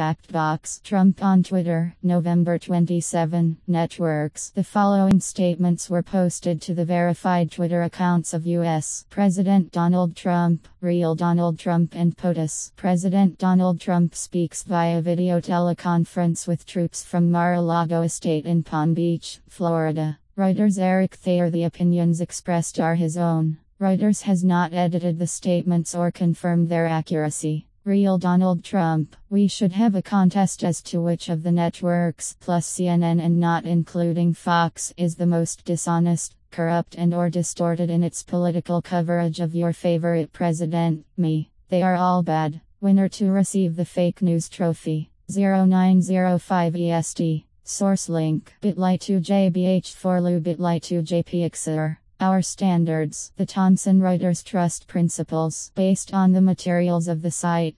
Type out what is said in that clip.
Fact Box. Trump on Twitter, November 27. Networks. The following statements were posted to the verified Twitter accounts of U.S. President Donald Trump, Real Donald Trump, and POTUS. President Donald Trump speaks via video teleconference with troops from Mar a Lago Estate in Palm Beach, Florida. Reuters Eric Thayer The opinions expressed are his own. Reuters has not edited the statements or confirmed their accuracy. Real Donald Trump. We should have a contest as to which of the networks, plus CNN and not including Fox, is the most dishonest, corrupt, and or distorted in its political coverage of your favorite president, me. They are all bad. Winner to receive the fake news trophy. 0905 EST. Source link bit.ly 2JBH4 Lu bit.ly 2JPXR. Our standards, the Thomson Reuters Trust Principles, based on the materials of the site,